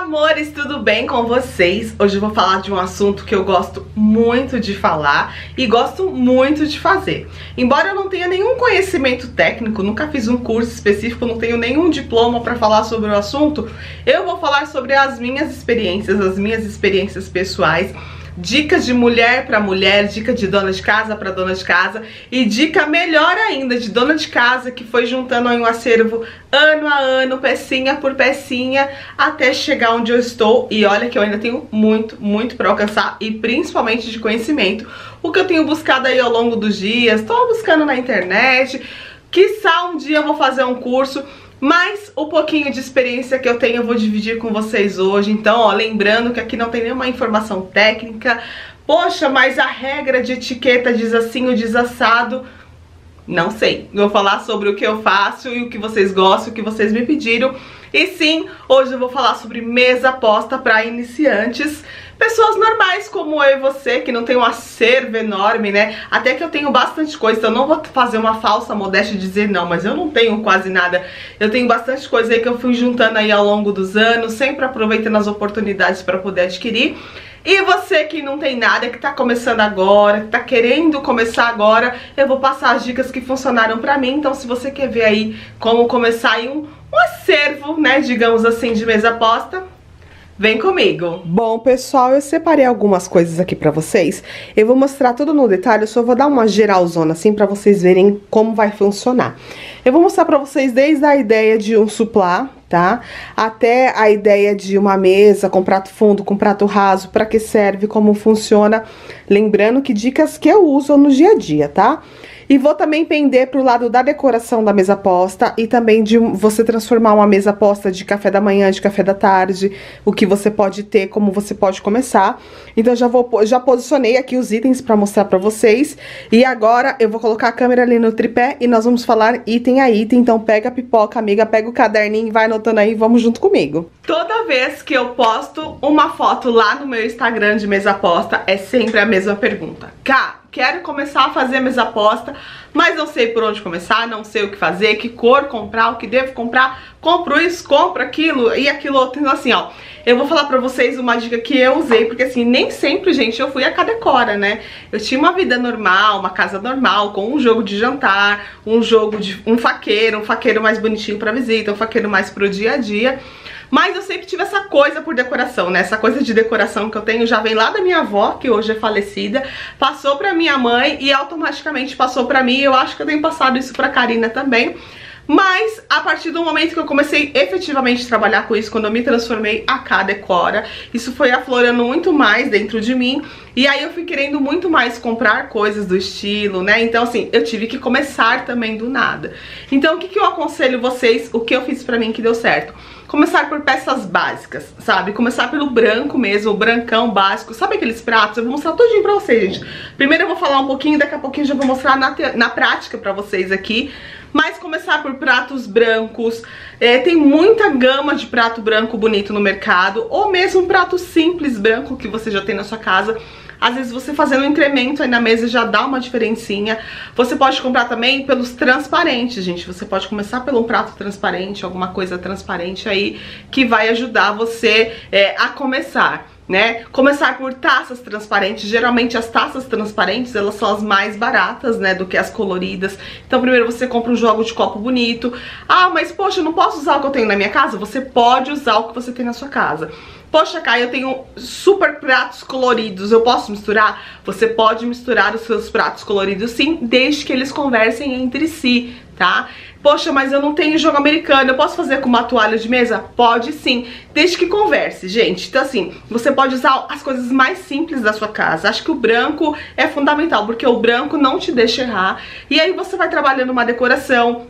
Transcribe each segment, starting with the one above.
amores, tudo bem com vocês? Hoje eu vou falar de um assunto que eu gosto muito de falar e gosto muito de fazer. Embora eu não tenha nenhum conhecimento técnico, nunca fiz um curso específico, não tenho nenhum diploma para falar sobre o assunto, eu vou falar sobre as minhas experiências, as minhas experiências pessoais dicas de mulher para mulher, dica de dona de casa para dona de casa e dica melhor ainda de dona de casa que foi juntando aí um acervo ano a ano, pecinha por pecinha, até chegar onde eu estou. E olha que eu ainda tenho muito, muito para alcançar e principalmente de conhecimento. O que eu tenho buscado aí ao longo dos dias, estou buscando na internet, quiçá um dia eu vou fazer um curso mas o pouquinho de experiência que eu tenho eu vou dividir com vocês hoje. Então, ó, lembrando que aqui não tem nenhuma informação técnica. Poxa, mas a regra de etiqueta diz assim ou diz assado. Não sei. Vou falar sobre o que eu faço e o que vocês gostam, o que vocês me pediram. E sim, hoje eu vou falar sobre mesa posta para iniciantes pessoas normais como eu e você, que não tem um acervo enorme, né? Até que eu tenho bastante coisa, então eu não vou fazer uma falsa modéstia e dizer não, mas eu não tenho quase nada. Eu tenho bastante coisa aí que eu fui juntando aí ao longo dos anos, sempre aproveitando as oportunidades para poder adquirir. E você que não tem nada, que tá começando agora, que tá querendo começar agora, eu vou passar as dicas que funcionaram pra mim. Então se você quer ver aí como começar aí um, um acervo, né, digamos assim, de mesa posta, Vem comigo! Bom, pessoal, eu separei algumas coisas aqui pra vocês. Eu vou mostrar tudo no detalhe, eu só vou dar uma geralzona assim pra vocês verem como vai funcionar. Eu vou mostrar pra vocês desde a ideia de um suplá, tá? Até a ideia de uma mesa com prato fundo, com prato raso, pra que serve, como funciona. Lembrando que dicas que eu uso no dia a dia, tá? E vou também pender pro lado da decoração da mesa posta e também de você transformar uma mesa posta de café da manhã, de café da tarde, o que você pode ter, como você pode começar. Então já vou já posicionei aqui os itens para mostrar para vocês. E agora eu vou colocar a câmera ali no tripé e nós vamos falar item a item. Então pega a pipoca, amiga, pega o caderninho vai anotando aí, vamos junto comigo. Toda vez que eu posto uma foto lá no meu Instagram de mesa posta, é sempre a mesma pergunta. Cá, quero começar a fazer mesa posta, mas não sei por onde começar, não sei o que fazer, que cor comprar, o que devo comprar, compro isso, compro aquilo e aquilo outro. Então assim, ó, eu vou falar pra vocês uma dica que eu usei, porque assim, nem sempre, gente, eu fui a Cadecora, né? Eu tinha uma vida normal, uma casa normal, com um jogo de jantar, um jogo de um faqueiro, um faqueiro mais bonitinho pra visita, um faqueiro mais pro dia a dia. Mas eu sempre tive essa coisa por decoração, né? Essa coisa de decoração que eu tenho já vem lá da minha avó, que hoje é falecida, passou pra minha mãe e automaticamente passou pra mim. Eu acho que eu tenho passado isso pra Karina também. Mas a partir do momento que eu comecei efetivamente a trabalhar com isso, quando eu me transformei a K Decora, isso foi aflorando muito mais dentro de mim. E aí eu fui querendo muito mais comprar coisas do estilo, né? Então assim, eu tive que começar também do nada. Então o que, que eu aconselho vocês, o que eu fiz pra mim que deu certo? Começar por peças básicas, sabe? Começar pelo branco mesmo, o brancão básico. Sabe aqueles pratos? Eu vou mostrar tudinho pra vocês, gente. Primeiro eu vou falar um pouquinho, daqui a pouquinho já vou mostrar na, na prática pra vocês aqui. Mas começar por pratos brancos, é, tem muita gama de prato branco bonito no mercado, ou mesmo um prato simples branco que você já tem na sua casa. Às vezes você fazendo um incremento aí na mesa já dá uma diferencinha. Você pode comprar também pelos transparentes, gente. Você pode começar pelo um prato transparente, alguma coisa transparente aí, que vai ajudar você é, a começar né? Começar por taças transparentes. Geralmente as taças transparentes, elas são as mais baratas, né, do que as coloridas. Então primeiro você compra um jogo de copo bonito. Ah, mas poxa, eu não posso usar o que eu tenho na minha casa? Você pode usar o que você tem na sua casa. Poxa, Kai, eu tenho super pratos coloridos, eu posso misturar? Você pode misturar os seus pratos coloridos sim, desde que eles conversem entre si, tá? Poxa, mas eu não tenho jogo americano, eu posso fazer com uma toalha de mesa? Pode sim, desde que converse, gente. Então assim, você pode usar as coisas mais simples da sua casa. Acho que o branco é fundamental, porque o branco não te deixa errar. E aí você vai trabalhando uma decoração,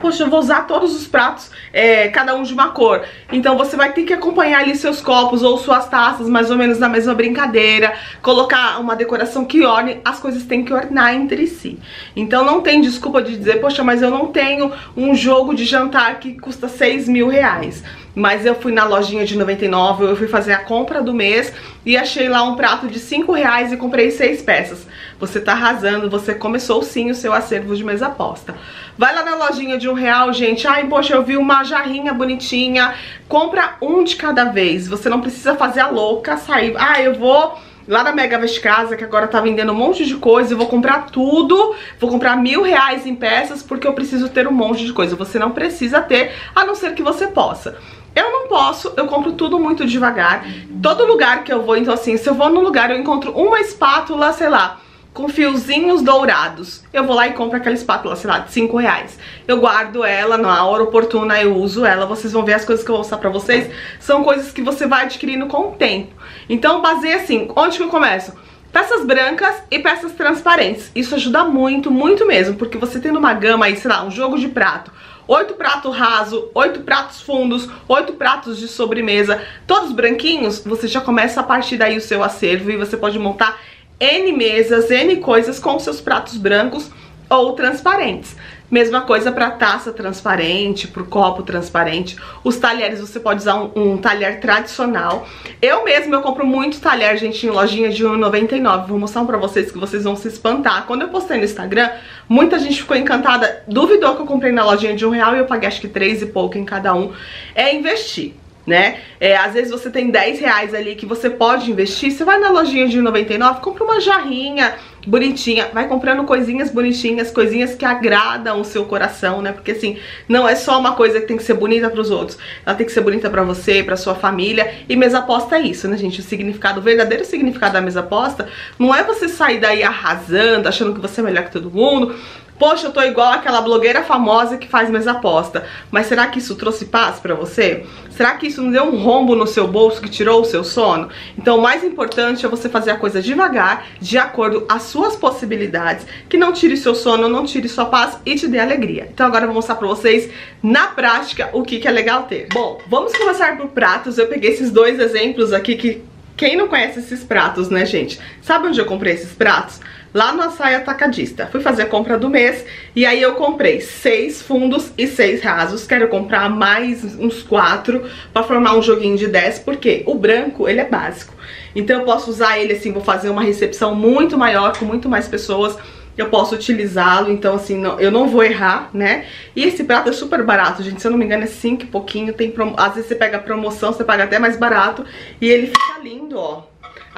poxa, eu vou usar todos os pratos, é, cada um de uma cor. Então você vai ter que acompanhar ali seus copos ou suas taças, mais ou menos na mesma brincadeira, colocar uma decoração que orne, as coisas têm que ornar entre si. Então não tem desculpa de dizer, poxa, mas eu não tenho um jogo de jantar que custa 6 mil reais. mas eu fui na lojinha de 99, eu fui fazer a compra do mês e achei lá um prato de 5 reais e comprei 6 peças. Você tá arrasando, você começou sim o seu acervo de mesa aposta. Vai lá na lojinha de um real, gente. Ai, poxa, eu vi uma jarrinha bonitinha. Compra um de cada vez. Você não precisa fazer a louca, sair. Ah, eu vou lá na Mega Veste Casa, que agora tá vendendo um monte de coisa, eu vou comprar tudo, vou comprar mil reais em peças, porque eu preciso ter um monte de coisa. Você não precisa ter, a não ser que você possa. Eu não posso, eu compro tudo muito devagar. Todo lugar que eu vou, então assim, se eu vou num lugar eu encontro uma espátula, sei lá, com fiozinhos dourados. Eu vou lá e compro aquela espátula, sei lá, de 5 reais. Eu guardo ela, na hora oportuna eu uso ela. Vocês vão ver as coisas que eu vou mostrar pra vocês. São coisas que você vai adquirindo com o tempo. Então baseia assim, onde que eu começo? Peças brancas e peças transparentes. Isso ajuda muito, muito mesmo, porque você tendo uma gama aí, sei lá, um jogo de prato, oito pratos raso, oito pratos fundos, oito pratos de sobremesa, todos branquinhos, você já começa a partir daí o seu acervo e você pode montar N mesas, N coisas com seus pratos brancos ou transparentes. Mesma coisa para taça transparente, para o copo transparente. Os talheres você pode usar um, um, talher tradicional. Eu mesma eu compro muito talher, gente, em lojinha de R$1,99. Vou mostrar um para vocês que vocês vão se espantar. Quando eu postei no Instagram, muita gente ficou encantada, duvidou que eu comprei na lojinha de um real e eu paguei acho que três e pouco em cada um. É investir né? É, às vezes você tem 10 reais ali que você pode investir, você vai na lojinha de 99, compra uma jarrinha bonitinha, vai comprando coisinhas bonitinhas, coisinhas que agradam o seu coração, né? Porque assim, não é só uma coisa que tem que ser bonita pros outros, ela tem que ser bonita pra você, pra sua família, e mesa aposta é isso, né, gente? O significado, o verdadeiro significado da mesa aposta não é você sair daí arrasando, achando que você é melhor que todo mundo, Poxa, eu tô igual aquela blogueira famosa que faz mesa aposta. Mas será que isso trouxe paz pra você? Será que isso não deu um rombo no seu bolso que tirou o seu sono? Então o mais importante é você fazer a coisa devagar, de acordo às suas possibilidades, que não tire seu sono, não tire sua paz e te dê alegria. Então agora eu vou mostrar pra vocês, na prática, o que, que é legal ter. Bom, vamos começar por pratos. Eu peguei esses dois exemplos aqui que... Quem não conhece esses pratos, né, gente? Sabe onde eu comprei esses pratos? Lá no Açaí Atacadista. Fui fazer a compra do mês e aí eu comprei seis fundos e seis rasos. Quero comprar mais uns quatro pra formar um joguinho de 10, porque o branco, ele é básico. Então eu posso usar ele assim, vou fazer uma recepção muito maior, com muito mais pessoas eu posso utilizá-lo, então assim, não, eu não vou errar, né? E esse prato é super barato, gente, se eu não me engano é 5 e pouquinho, tem às vezes você pega promoção, você paga até mais barato, e ele fica lindo, ó.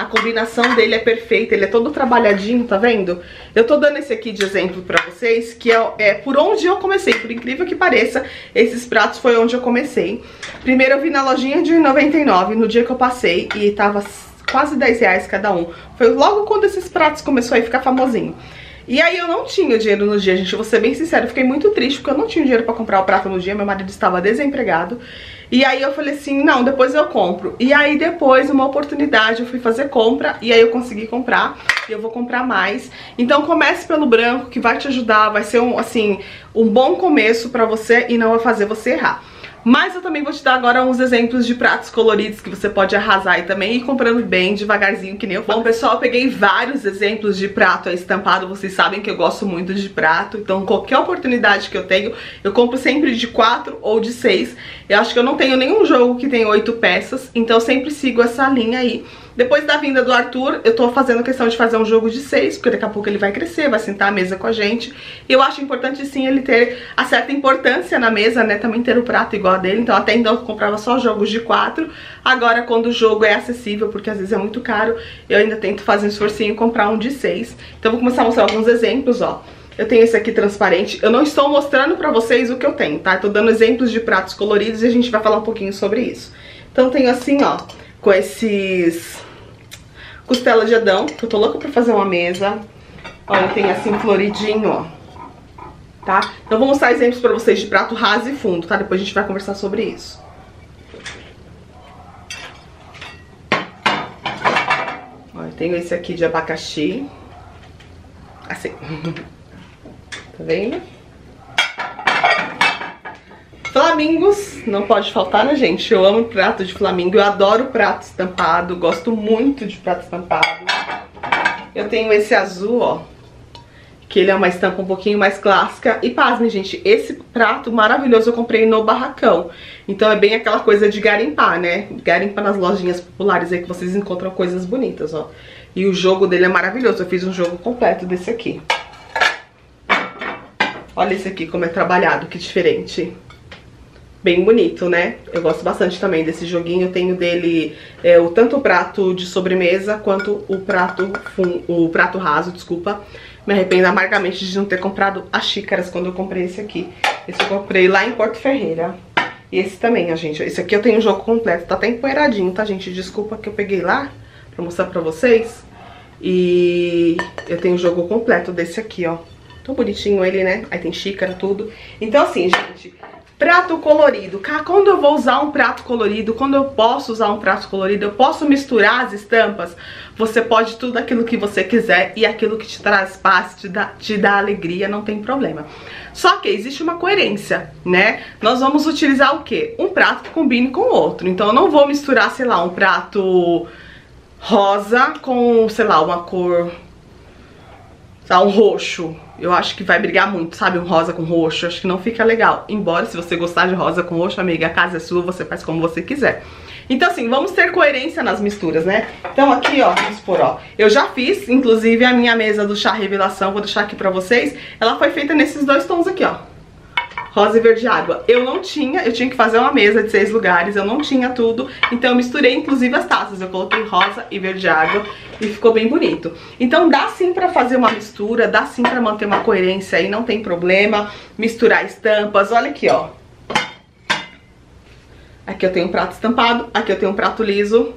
A combinação dele é perfeita, ele é todo trabalhadinho, tá vendo? Eu tô dando esse aqui de exemplo pra vocês, que é, é por onde eu comecei. Por incrível que pareça, esses pratos foi onde eu comecei. Primeiro eu vi na lojinha de 99, no dia que eu passei, e tava quase 10 reais cada um. Foi logo quando esses pratos começou a ficar famosinho. E aí eu não tinha dinheiro no dia, gente, vou ser bem sincera, fiquei muito triste porque eu não tinha dinheiro pra comprar o prato no dia, meu marido estava desempregado. E aí eu falei assim, não, depois eu compro. E aí depois, uma oportunidade, eu fui fazer compra e aí eu consegui comprar e eu vou comprar mais. Então comece pelo branco que vai te ajudar, vai ser um, assim, um bom começo pra você e não vai fazer você errar. Mas eu também vou te dar agora uns exemplos de pratos coloridos que você pode arrasar e também ir comprando bem devagarzinho, que nem eu Bom, pessoal, eu peguei vários exemplos de prato estampado, vocês sabem que eu gosto muito de prato, então qualquer oportunidade que eu tenho, eu compro sempre de 4 ou de 6. Eu acho que eu não tenho nenhum jogo que tem 8 peças, então eu sempre sigo essa linha aí. Depois da vinda do Arthur, eu tô fazendo questão de fazer um jogo de seis, porque daqui a pouco ele vai crescer, vai sentar à mesa com a gente. E eu acho importante sim ele ter a certa importância na mesa, né? Também ter o prato igual a dele. Então até então eu comprava só jogos de quatro. Agora quando o jogo é acessível, porque às vezes é muito caro, eu ainda tento fazer um esforcinho e comprar um de seis. Então eu vou começar a mostrar alguns exemplos, ó. Eu tenho esse aqui transparente. Eu não estou mostrando pra vocês o que eu tenho, tá? Eu tô dando exemplos de pratos coloridos e a gente vai falar um pouquinho sobre isso. Então tenho assim, ó, com esses costela de Adão, que eu tô louca pra fazer uma mesa. Olha, tem assim floridinho, ó. Tá? Então vou mostrar exemplos pra vocês de prato raso e fundo, tá? Depois a gente vai conversar sobre isso. Olha, tenho esse aqui de abacaxi. Assim. tá vendo? Flamingos, não pode faltar, né, gente? Eu amo prato de flamingo, eu adoro prato estampado, gosto muito de prato estampado. Eu tenho esse azul, ó, que ele é uma estampa um pouquinho mais clássica. E pasme, gente, esse prato maravilhoso eu comprei no Barracão. Então é bem aquela coisa de garimpar, né? Garimpar nas lojinhas populares aí que vocês encontram coisas bonitas, ó. E o jogo dele é maravilhoso, eu fiz um jogo completo desse aqui. Olha esse aqui como é trabalhado, que diferente bem bonito, né? Eu gosto bastante também desse joguinho. Eu tenho dele é, o tanto o prato de sobremesa quanto o prato, fun, o prato raso, desculpa. Me arrependo amargamente de não ter comprado as xícaras quando eu comprei esse aqui. Esse eu comprei lá em Porto Ferreira. E esse também, ó, gente. Esse aqui eu tenho o jogo completo. Tá até empoeiradinho, tá, gente? Desculpa que eu peguei lá pra mostrar pra vocês. E eu tenho o jogo completo desse aqui, ó. Tão bonitinho ele, né? Aí tem xícara, tudo. Então, assim, gente, Prato colorido. Quando eu vou usar um prato colorido, quando eu posso usar um prato colorido, eu posso misturar as estampas. Você pode tudo aquilo que você quiser e aquilo que te traz paz, te dá, te dá alegria, não tem problema. Só que existe uma coerência, né? Nós vamos utilizar o quê? Um prato que combine com o outro. Então eu não vou misturar, sei lá, um prato rosa com, sei lá, uma cor tá, um roxo. Eu acho que vai brigar muito, sabe? Um rosa com roxo, acho que não fica legal. Embora, se você gostar de rosa com roxo, amiga, a casa é sua, você faz como você quiser. Então, assim, vamos ter coerência nas misturas, né? Então, aqui, ó, vamos supor, ó. Eu já fiz, inclusive, a minha mesa do chá revelação, vou deixar aqui pra vocês. Ela foi feita nesses dois tons aqui, ó rosa e verde água. Eu não tinha, eu tinha que fazer uma mesa de seis lugares, eu não tinha tudo, então eu misturei inclusive as taças. Eu coloquei rosa e verde água e ficou bem bonito. Então dá sim pra fazer uma mistura, dá sim pra manter uma coerência aí, não tem problema. Misturar estampas, olha aqui, ó. Aqui eu tenho um prato estampado, aqui eu tenho um prato liso.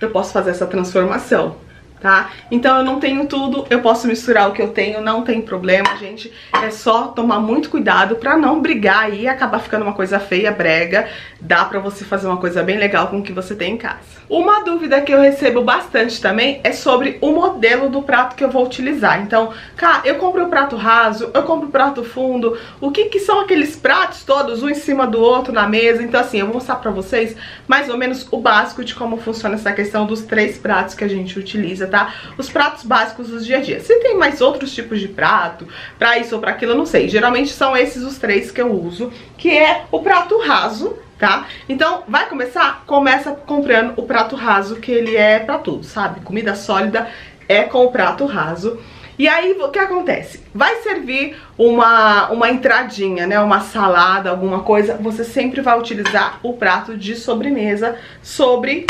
Eu posso fazer essa transformação tá? Então eu não tenho tudo, eu posso misturar o que eu tenho, não tem problema, gente. É só tomar muito cuidado pra não brigar e acabar ficando uma coisa feia, brega. Dá pra você fazer uma coisa bem legal com o que você tem em casa. Uma dúvida que eu recebo bastante também é sobre o modelo do prato que eu vou utilizar. Então, cá, eu compro o prato raso, eu compro o prato fundo, o que que são aqueles pratos todos, um em cima do outro na mesa? Então assim, eu vou mostrar pra vocês mais ou menos o básico de como funciona essa questão dos três pratos que a gente utiliza tá? Os pratos básicos do dia a dia. Se tem mais outros tipos de prato, pra isso ou pra aquilo, eu não sei. Geralmente são esses os três que eu uso, que é o prato raso, tá? Então, vai começar? Começa comprando o prato raso, que ele é pra tudo, sabe? Comida sólida é com o prato raso. E aí, o que acontece? Vai servir uma, uma entradinha, né? Uma salada, alguma coisa. Você sempre vai utilizar o prato de sobremesa sobre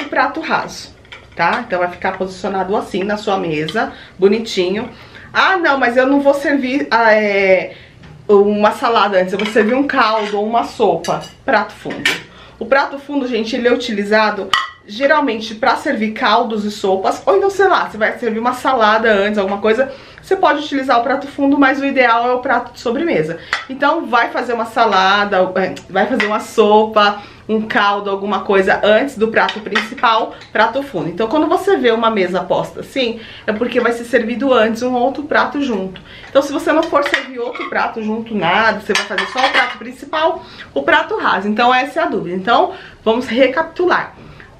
o prato raso tá? Então vai ficar posicionado assim na sua mesa, bonitinho. Ah, não, mas eu não vou servir ah, é, uma salada antes, eu vou servir um caldo ou uma sopa. Prato fundo. O prato fundo, gente, ele é utilizado geralmente pra servir caldos e sopas, ou então, sei lá, você vai servir uma salada antes, alguma coisa, você pode utilizar o prato fundo, mas o ideal é o prato de sobremesa. Então vai fazer uma salada, é, vai fazer uma sopa, um caldo, alguma coisa antes do prato principal, prato fundo. Então quando você vê uma mesa posta assim, é porque vai ser servido antes um outro prato junto. Então se você não for servir outro prato junto, nada, você vai fazer só o prato principal, o prato raso. Então essa é a dúvida. Então vamos recapitular.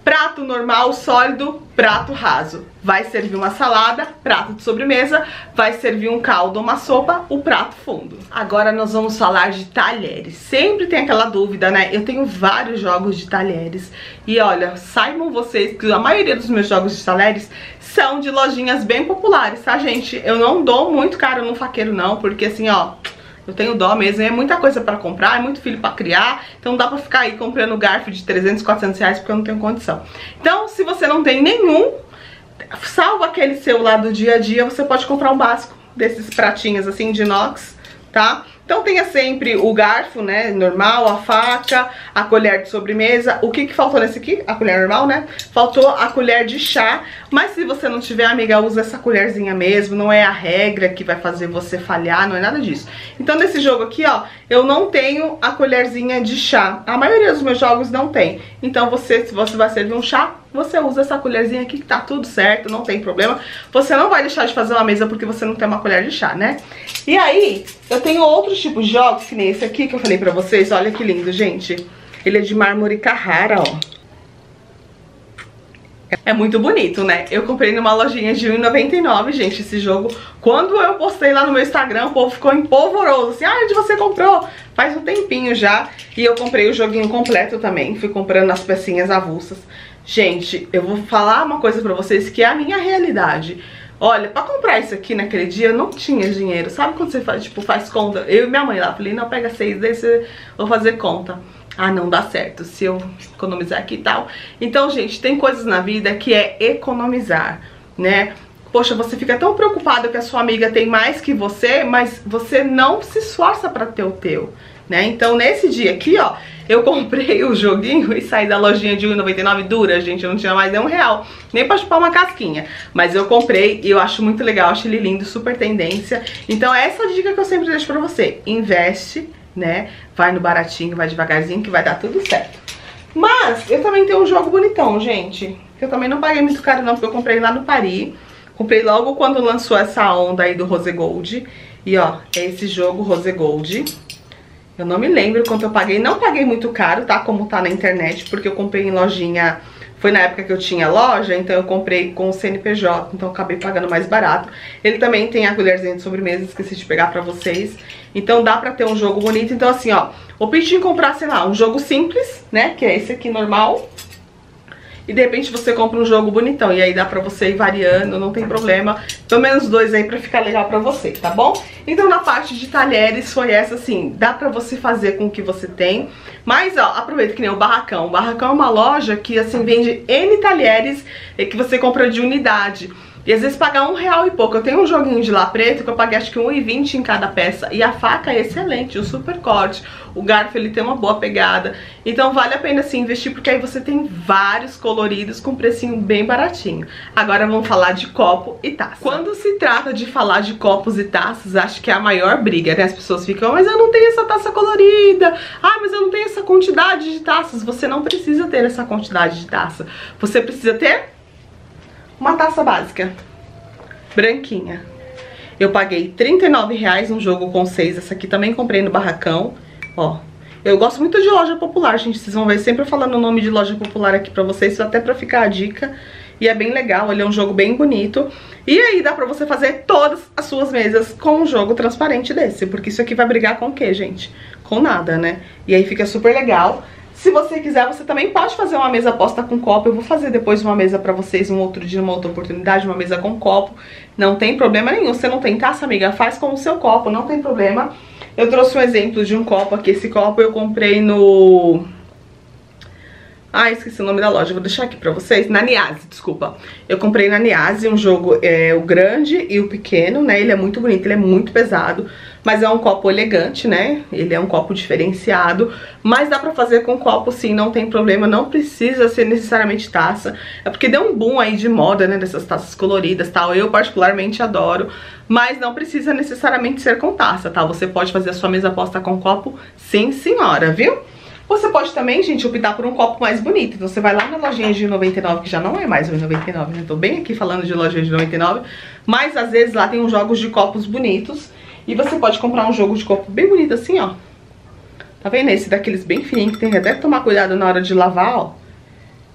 Prato normal, sólido, prato raso. Vai servir uma salada, prato de sobremesa, vai servir um caldo, uma sopa, o prato fundo. Agora nós vamos falar de talheres. Sempre tem aquela dúvida, né? Eu tenho vários jogos de talheres e olha, saibam vocês que a maioria dos meus jogos de talheres são de lojinhas bem populares, tá, gente? Eu não dou muito caro no faqueiro não, porque assim, ó... Eu tenho dó mesmo, é muita coisa pra comprar, é muito filho pra criar, então não dá pra ficar aí comprando garfo de 300, 400 reais porque eu não tenho condição. Então, se você não tem nenhum, salva aquele seu lá do dia a dia, você pode comprar um básico desses pratinhos assim de inox, tá? Então tenha sempre o garfo, né, normal, a faca, a colher de sobremesa. O que que faltou nesse aqui? A colher normal, né? Faltou a colher de chá, mas se você não tiver, amiga, usa essa colherzinha mesmo. Não é a regra que vai fazer você falhar, não é nada disso. Então nesse jogo aqui, ó, eu não tenho a colherzinha de chá. A maioria dos meus jogos não tem. Então você, se você vai servir um chá, você usa essa colherzinha aqui que tá tudo certo, não tem problema. Você não vai deixar de fazer uma mesa porque você não tem uma colher de chá, né? E aí, eu tenho outros tipos de jogos, que nem esse aqui que eu falei pra vocês. Olha que lindo, gente. Ele é de mármore Carrara, ó. É muito bonito, né? Eu comprei numa lojinha de R$1,99, gente, esse jogo. Quando eu postei lá no meu Instagram, o povo ficou empolvoroso, assim, ah, onde você comprou? Faz um tempinho já. E eu comprei o joguinho completo também, fui comprando as pecinhas avulsas. Gente, eu vou falar uma coisa pra vocês que é a minha realidade. Olha, pra comprar isso aqui naquele dia eu não tinha dinheiro. Sabe quando você faz, tipo, faz conta? Eu e minha mãe lá, falei, não, pega seis desse, vou fazer conta. Ah, não dá certo se eu economizar aqui e tal. Então, gente, tem coisas na vida que é economizar, né? Poxa, você fica tão preocupado que a sua amiga tem mais que você, mas você não se esforça pra ter o teu, né? Então, nesse dia aqui, ó, eu comprei o joguinho e saí da lojinha de R$1,99 dura, gente, eu não tinha mais nem um real, nem pra chupar uma casquinha. Mas eu comprei e eu acho muito legal, acho ele lindo, super tendência. Então, essa é a dica que eu sempre deixo pra você. Investe né? Vai no baratinho, vai devagarzinho que vai dar tudo certo. Mas eu também tenho um jogo bonitão, gente. Que eu também não paguei muito caro não, porque eu comprei lá no Paris. Comprei logo quando lançou essa onda aí do Rose Gold. E ó, é esse jogo Rose Gold. Eu não me lembro quanto eu paguei. Não paguei muito caro, tá? Como tá na internet, porque eu comprei em lojinha foi na época que eu tinha loja, então eu comprei com o CNPJ, então acabei pagando mais barato. Ele também tem a colherzinha de sobremesa, esqueci de pegar pra vocês. Então dá pra ter um jogo bonito. Então assim, ó, opte em comprar, sei lá, um jogo simples, né, que é esse aqui normal e de repente você compra um jogo bonitão. E aí dá pra você ir variando, não tem problema. Pelo menos dois aí pra ficar legal pra você, tá bom? Então na parte de talheres foi essa assim, dá pra você fazer com o que você tem. Mas ó, aproveita que nem o Barracão. O Barracão é uma loja que assim vende N talheres que você compra de unidade. E às vezes pagar um real e pouco. Eu tenho um joguinho de lá preto que eu paguei acho que 1,20 em cada peça. E a faca é excelente, o super corte. O garfo ele tem uma boa pegada. Então vale a pena assim investir porque aí você tem vários coloridos com precinho bem baratinho. Agora vamos falar de copo e taça. Quando se trata de falar de copos e taças, acho que é a maior briga, né? As pessoas ficam, mas eu não tenho essa taça colorida. Ah, mas eu não tenho essa quantidade de taças. Você não precisa ter essa quantidade de taça. Você precisa ter uma taça básica, branquinha. Eu paguei R$39,00 um jogo com seis. Essa aqui também comprei no Barracão. Ó, eu gosto muito de loja popular, gente. Vocês vão ver sempre falando o nome de loja popular aqui pra vocês, até pra ficar a dica. E é bem legal, ele é um jogo bem bonito. E aí dá pra você fazer todas as suas mesas com um jogo transparente desse. Porque isso aqui vai brigar com o quê, gente? Com nada, né? E aí fica super legal. Se você quiser, você também pode fazer uma mesa posta com copo. Eu vou fazer depois uma mesa pra vocês um outro dia, uma outra oportunidade, uma mesa com copo. Não tem problema nenhum. Você não tem taça, amiga? Faz com o seu copo, não tem problema. Eu trouxe um exemplo de um copo aqui. Esse copo eu comprei no ah, esqueci o nome da loja, vou deixar aqui pra vocês. Na Niase, desculpa. Eu comprei na Niase um jogo, é, o grande e o pequeno, né? Ele é muito bonito, ele é muito pesado, mas é um copo elegante, né? Ele é um copo diferenciado, mas dá pra fazer com copo sim, não tem problema, não precisa ser necessariamente taça. É porque deu um boom aí de moda, né, dessas taças coloridas tal. Eu particularmente adoro, mas não precisa necessariamente ser com taça, tá? Você pode fazer a sua mesa posta com copo sim, senhora, viu? Você pode também, gente, optar por um copo mais bonito. Então você vai lá na lojinha de 99, que já não é mais 99, né? Tô bem aqui falando de lojinha de 99. Mas às vezes lá tem uns jogos de copos bonitos. E você pode comprar um jogo de copo bem bonito assim, ó. Tá vendo? Esse daqueles bem fininhos que tem até que tomar cuidado na hora de lavar, ó.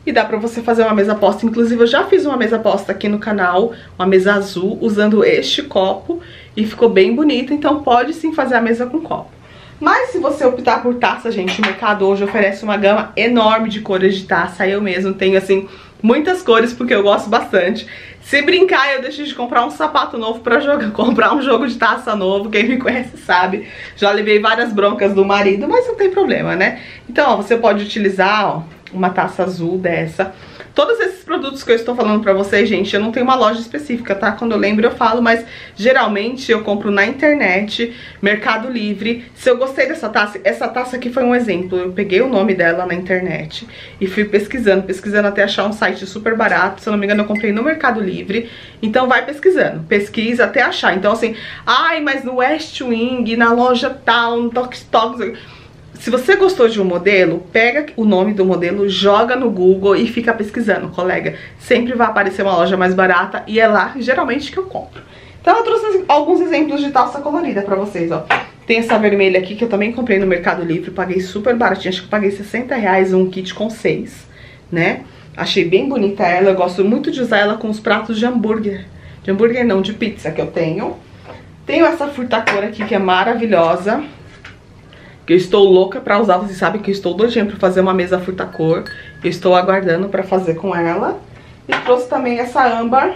E dá pra você fazer uma mesa posta. Inclusive, eu já fiz uma mesa posta aqui no canal, uma mesa azul, usando este copo. E ficou bem bonito, então pode sim fazer a mesa com copo. Mas se você optar por taça, gente, o mercado hoje oferece uma gama enorme de cores de taça. Eu mesmo tenho, assim, muitas cores porque eu gosto bastante. Se brincar, eu deixo de comprar um sapato novo pra jogar, comprar um jogo de taça novo. Quem me conhece sabe. Já levei várias broncas do marido, mas não tem problema, né? Então, ó, você pode utilizar, ó, uma taça azul dessa Todos esses produtos que eu estou falando pra vocês, gente, eu não tenho uma loja específica, tá? Quando eu lembro eu falo, mas geralmente eu compro na internet, Mercado Livre. Se eu gostei dessa taça, essa taça aqui foi um exemplo. Eu peguei o nome dela na internet e fui pesquisando, pesquisando até achar um site super barato. Se eu não me engano, eu comprei no Mercado Livre. Então vai pesquisando, pesquisa até achar. Então assim, ai, mas no West Wing, na loja tal, no Tox Tox se você gostou de um modelo, pega o nome do modelo, joga no Google e fica pesquisando, colega. Sempre vai aparecer uma loja mais barata e é lá, geralmente, que eu compro. Então eu trouxe alguns exemplos de taça colorida pra vocês, ó. Tem essa vermelha aqui que eu também comprei no Mercado Livre, paguei super baratinho, acho que paguei 60 reais um kit com seis. né? Achei bem bonita ela, eu gosto muito de usar ela com os pratos de hambúrguer. De hambúrguer não, de pizza que eu tenho. Tenho essa furtacor aqui que é maravilhosa. Que eu estou louca pra usar, vocês sabem que eu estou doidinha pra fazer uma mesa furtacor. Eu estou aguardando pra fazer com ela. E trouxe também essa âmbar,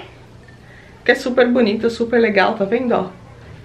que é super bonita, super legal, tá vendo, ó?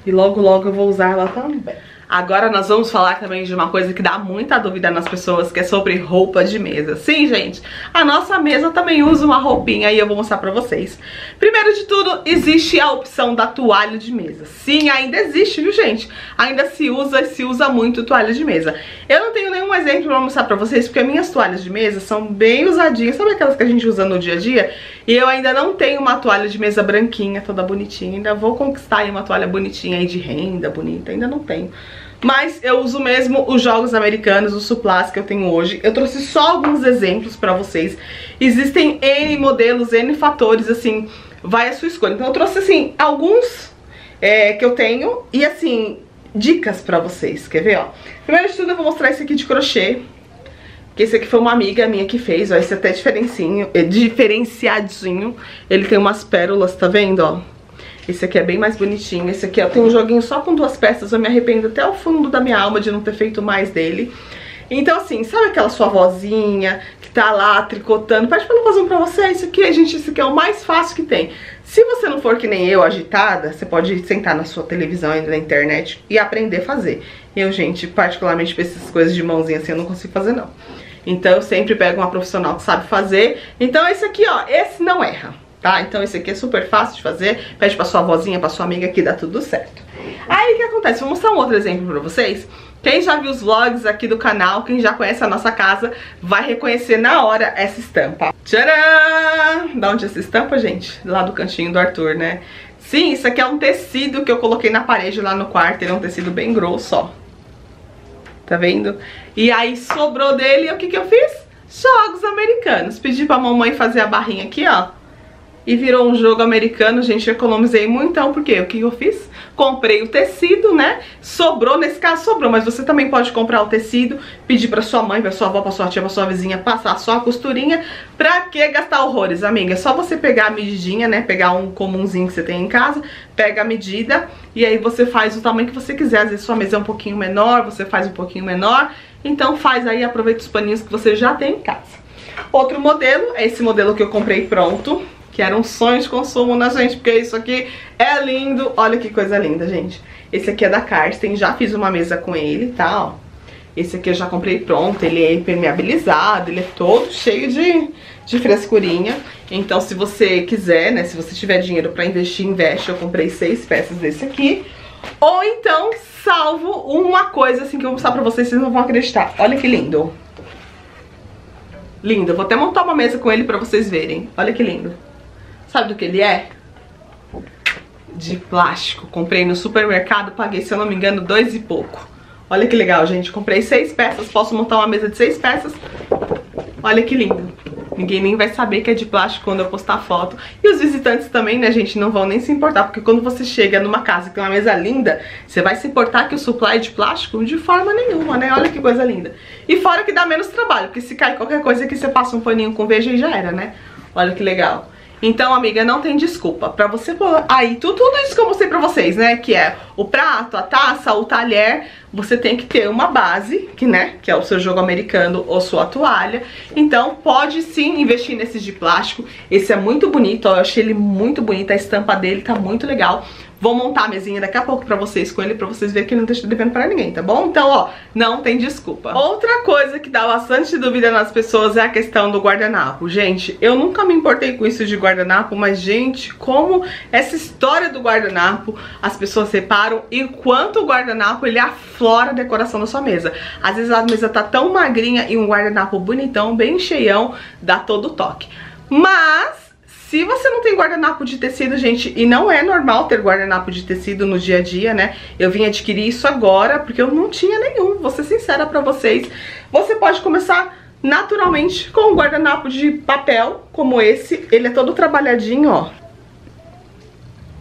E logo logo eu vou usar ela também. Agora nós vamos falar também de uma coisa que dá muita dúvida nas pessoas, que é sobre roupa de mesa. Sim, gente, a nossa mesa também usa uma roupinha e eu vou mostrar pra vocês. Primeiro de tudo, existe a opção da toalha de mesa. Sim, ainda existe, viu, gente? Ainda se usa e se usa muito toalha de mesa. Eu não tenho nenhum exemplo pra mostrar pra vocês, porque minhas toalhas de mesa são bem usadinhas. Sabe aquelas que a gente usa no dia a dia? E eu ainda não tenho uma toalha de mesa branquinha, toda bonitinha. Ainda vou conquistar aí uma toalha bonitinha aí de renda, bonita. Ainda não tenho. Mas eu uso mesmo os jogos americanos, os suplás que eu tenho hoje. Eu trouxe só alguns exemplos pra vocês. Existem N modelos, N fatores, assim, vai a sua escolha. Então eu trouxe, assim, alguns é, que eu tenho e, assim, dicas pra vocês. Quer ver, ó? Primeiro de tudo eu vou mostrar esse aqui de crochê. Que esse aqui foi uma amiga minha que fez, ó. Esse é até diferencinho, é diferenciadinho. Ele tem umas pérolas, tá vendo, ó? Esse aqui é bem mais bonitinho. Esse aqui, ó, tem um joguinho só com duas peças. Eu me arrependo até o fundo da minha alma de não ter feito mais dele. Então, assim, sabe aquela sua vozinha que tá lá tricotando? Pede pra ela fazer um pra você. Isso aqui, gente, isso aqui é o mais fácil que tem. Se você não for que nem eu, agitada, você pode sentar na sua televisão, ainda na internet e aprender a fazer. Eu, gente, particularmente pra essas coisas de mãozinha assim, eu não consigo fazer, não. Então, eu sempre pego uma profissional que sabe fazer. Então, esse aqui, ó, esse não erra tá? Então esse aqui é super fácil de fazer, pede pra sua vozinha, pra sua amiga que dá tudo certo. Aí o que acontece? Vou mostrar um outro exemplo pra vocês. Quem já viu os vlogs aqui do canal, quem já conhece a nossa casa, vai reconhecer na hora essa estampa. Tcharam! Da onde é essa estampa, gente? Lá do cantinho do Arthur, né? Sim, isso aqui é um tecido que eu coloquei na parede lá no quarto, ele é um tecido bem grosso, ó. Tá vendo? E aí sobrou dele, o que que eu fiz? Jogos americanos. Pedi pra mamãe fazer a barrinha aqui, ó e virou um jogo americano, gente, economizei muito, então, porque o que eu fiz? Comprei o tecido, né? Sobrou, nesse caso sobrou, mas você também pode comprar o tecido, pedir pra sua mãe, pra sua avó, pra sua tia, pra sua vizinha, passar só a costurinha. Pra que gastar horrores, amiga? É só você pegar a medidinha, né? Pegar um comumzinho que você tem em casa, pega a medida e aí você faz o tamanho que você quiser. Às vezes sua mesa é um pouquinho menor, você faz um pouquinho menor, então faz aí, aproveita os paninhos que você já tem em casa. Outro modelo é esse modelo que eu comprei pronto, que era um sonho de consumo na gente, porque isso aqui é lindo. Olha que coisa linda, gente. Esse aqui é da Karsten, já fiz uma mesa com ele, tá, ó. Esse aqui eu já comprei pronto, ele é impermeabilizado, ele é todo cheio de, de frescurinha. Então se você quiser, né, se você tiver dinheiro pra investir, investe. Eu comprei seis peças desse aqui. Ou então, salvo uma coisa assim que eu vou mostrar pra vocês, vocês não vão acreditar. Olha que lindo. Lindo, vou até montar uma mesa com ele pra vocês verem. Olha que lindo. Sabe do que ele é? De plástico. Comprei no supermercado, paguei, se eu não me engano, dois e pouco. Olha que legal, gente. Comprei seis peças, posso montar uma mesa de seis peças. Olha que lindo. Ninguém nem vai saber que é de plástico quando eu postar foto. E os visitantes também, né, gente, não vão nem se importar. Porque quando você chega numa casa que tem uma mesa linda, você vai se importar que o supply é de plástico? De forma nenhuma, né? Olha que coisa linda. E fora que dá menos trabalho, porque se cai qualquer coisa aqui, você passa um paninho com veja e já era, né? Olha que legal. Então, amiga, não tem desculpa. Pra você pôr aí tudo, tudo isso que eu mostrei pra vocês, né? Que é o prato, a taça, o talher. Você tem que ter uma base, que, né? Que é o seu jogo americano ou sua toalha. Então, pode sim investir nesses de plástico. Esse é muito bonito, ó. Eu achei ele muito bonito. A estampa dele tá muito legal. Vou montar a mesinha daqui a pouco pra vocês com ele, pra vocês verem que não deixa devendo pra ninguém, tá bom? Então, ó, não tem desculpa. Outra coisa que dá bastante dúvida nas pessoas é a questão do guardanapo. Gente, eu nunca me importei com isso de guardanapo, mas, gente, como essa história do guardanapo, as pessoas separam e quanto o guardanapo, ele aflora a decoração da sua mesa. Às vezes a mesa tá tão magrinha e um guardanapo bonitão, bem cheião, dá todo o toque. Mas se você não tem guardanapo de tecido, gente, e não é normal ter guardanapo de tecido no dia a dia, né? Eu vim adquirir isso agora porque eu não tinha nenhum, vou ser sincera pra vocês. Você pode começar naturalmente com um guardanapo de papel, como esse. Ele é todo trabalhadinho, ó.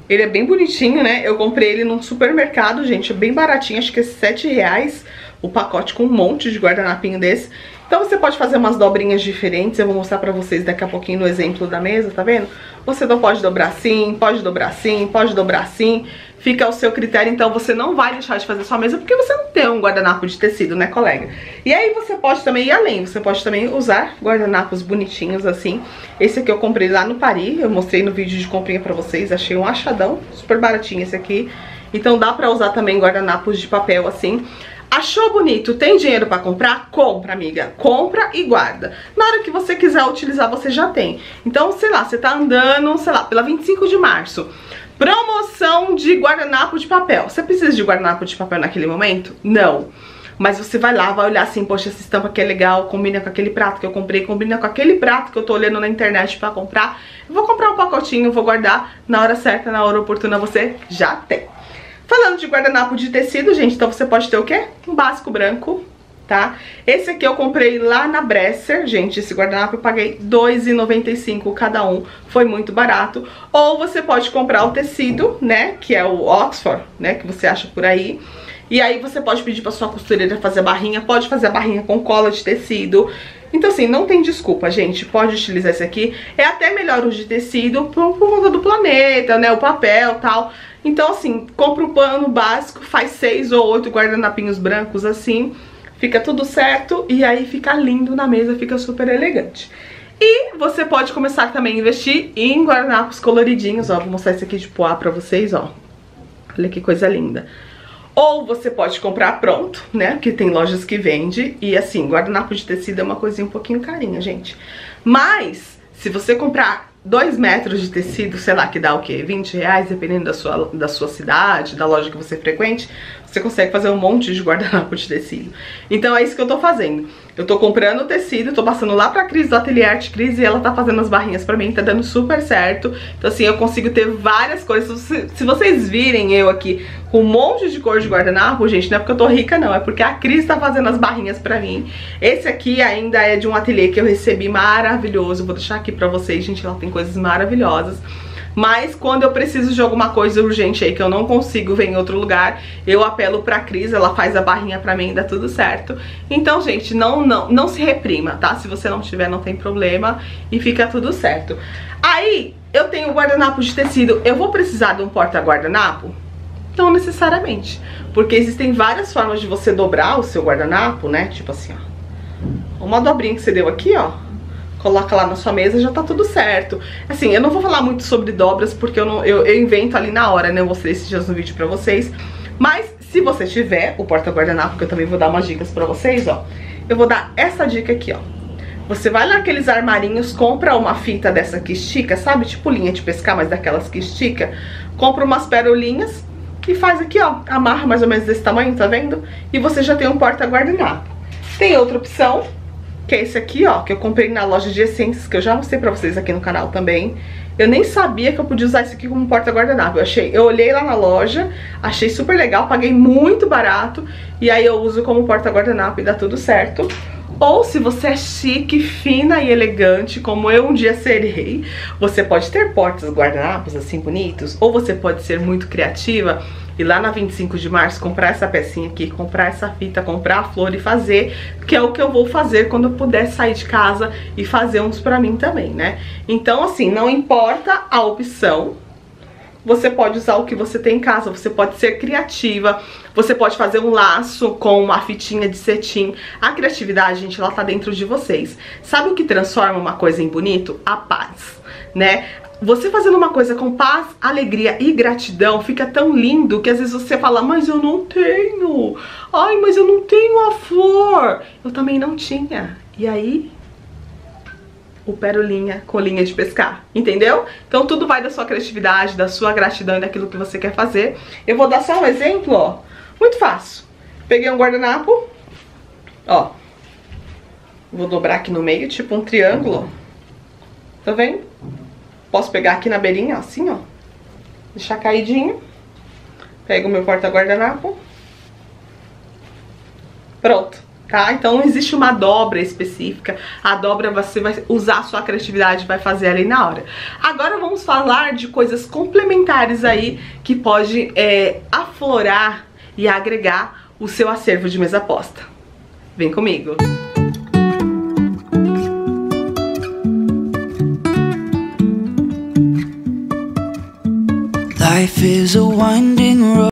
Ele é bem bonitinho, né? Eu comprei ele num supermercado, gente, bem baratinho, acho que é 7 reais o pacote com um monte de guardanapinho desse. Então você pode fazer umas dobrinhas diferentes, eu vou mostrar pra vocês daqui a pouquinho no exemplo da mesa, tá vendo? Você não pode dobrar assim, pode dobrar assim, pode dobrar assim, fica ao seu critério, então você não vai deixar de fazer sua mesa porque você não tem um guardanapo de tecido, né, colega? E aí você pode também ir além, você pode também usar guardanapos bonitinhos assim. Esse aqui eu comprei lá no Paris, eu mostrei no vídeo de comprinha pra vocês, achei um achadão, super baratinho esse aqui. Então dá pra usar também guardanapos de papel assim. Achou bonito, tem dinheiro pra comprar? Compra, amiga. Compra e guarda. Na hora que você quiser utilizar, você já tem. Então, sei lá, você tá andando, sei lá, pela 25 de março. Promoção de guardanapo de papel. Você precisa de guardanapo de papel naquele momento? Não. Mas você vai lá, vai olhar assim, poxa, essa estampa aqui é legal, combina com aquele prato que eu comprei, combina com aquele prato que eu tô olhando na internet pra comprar. Eu vou comprar um pacotinho, vou guardar, na hora certa, na hora oportuna você já tem. Falando de guardanapo de tecido, gente, então você pode ter o quê? Um básico branco, tá? Esse aqui eu comprei lá na Bresser, gente, esse guardanapo eu paguei R$2,95 cada um, foi muito barato. Ou você pode comprar o tecido, né, que é o Oxford, né, que você acha por aí. E aí você pode pedir pra sua costureira fazer a barrinha, pode fazer a barrinha com cola de tecido. Então assim, não tem desculpa, gente, pode utilizar esse aqui. É até melhor o de tecido por, por conta do planeta, né, o papel tal. Então, assim, compra um pano básico, faz seis ou oito guardanapinhos brancos assim, fica tudo certo e aí fica lindo na mesa, fica super elegante. E você pode começar também a investir em guardanapos coloridinhos, ó, vou mostrar esse aqui de poá pra vocês, ó. Olha que coisa linda. Ou você pode comprar pronto, né, que tem lojas que vende, e assim, guardanapo de tecido é uma coisinha um pouquinho carinha, gente. Mas, se você comprar 2 metros de tecido, sei lá, que dá o quê? 20 reais, dependendo da sua, da sua cidade, da loja que você frequente, você consegue fazer um monte de guardanapo de tecido. Então é isso que eu tô fazendo. Eu tô comprando o tecido, tô passando lá pra Cris do Ateliê Arte Cris e ela tá fazendo as barrinhas pra mim, tá dando super certo. Então assim, eu consigo ter várias coisas. Se, se vocês virem eu aqui com um monte de cor de guardanapo, gente, não é porque eu tô rica não, é porque a Cris tá fazendo as barrinhas pra mim. Esse aqui ainda é de um ateliê que eu recebi maravilhoso, vou deixar aqui pra vocês, gente, ela tem coisas maravilhosas. Mas quando eu preciso de alguma coisa urgente aí que eu não consigo ver em outro lugar, eu apelo pra Cris, ela faz a barrinha pra mim e dá tudo certo. Então, gente, não, não, não se reprima, tá? Se você não tiver, não tem problema e fica tudo certo. Aí, eu tenho guardanapo de tecido. Eu vou precisar de um porta-guardanapo? Não necessariamente, porque existem várias formas de você dobrar o seu guardanapo, né? Tipo assim, ó. Uma dobrinha que você deu aqui, ó coloca lá na sua mesa já tá tudo certo. Assim, eu não vou falar muito sobre dobras porque eu, não, eu, eu invento ali na hora, né? Eu mostrei esses dias no vídeo pra vocês. Mas se você tiver o porta-guardanapo, que eu também vou dar umas dicas pra vocês, ó. Eu vou dar essa dica aqui, ó. Você vai naqueles armarinhos, compra uma fita dessa que estica, sabe? Tipo linha de pescar, mas daquelas que estica. Compra umas perolinhas e faz aqui, ó. Amarra mais ou menos desse tamanho, tá vendo? E você já tem um porta-guardanapo. Tem outra opção, que é esse aqui, ó, que eu comprei na loja de essências, que eu já mostrei pra vocês aqui no canal também. Eu nem sabia que eu podia usar isso aqui como porta-guardanapo. Eu achei, eu olhei lá na loja, achei super legal, paguei muito barato e aí eu uso como porta-guardanapo e dá tudo certo. Ou se você é chique, fina e elegante, como eu um dia serei, você pode ter portas guardanapos assim bonitos, ou você pode ser muito criativa e lá na 25 de março comprar essa pecinha aqui, comprar essa fita, comprar a flor e fazer, que é o que eu vou fazer quando eu puder sair de casa e fazer uns pra mim também, né? Então assim, não importa a opção, você pode usar o que você tem em casa, você pode ser criativa, você pode fazer um laço com uma fitinha de cetim. A criatividade, gente, ela tá dentro de vocês. Sabe o que transforma uma coisa em bonito? A paz, né? Você fazendo uma coisa com paz, alegria e gratidão fica tão lindo que às vezes você fala, mas eu não tenho. Ai, mas eu não tenho a flor. Eu também não tinha. E aí, o perolinha com linha de pescar, entendeu? Então tudo vai da sua criatividade, da sua gratidão e daquilo que você quer fazer. Eu vou dar só um exemplo, ó, muito fácil. Peguei um guardanapo, ó, vou dobrar aqui no meio, tipo um triângulo, tá vendo? Posso pegar aqui na beirinha, assim, ó, deixar caidinho. Pego o meu porta-guardanapo. Pronto tá? Então não existe uma dobra específica, a dobra você vai usar a sua criatividade, vai fazer ali na hora. Agora vamos falar de coisas complementares aí que pode é, aflorar e agregar o seu acervo de mesa posta. Vem comigo! Música Life is a winding road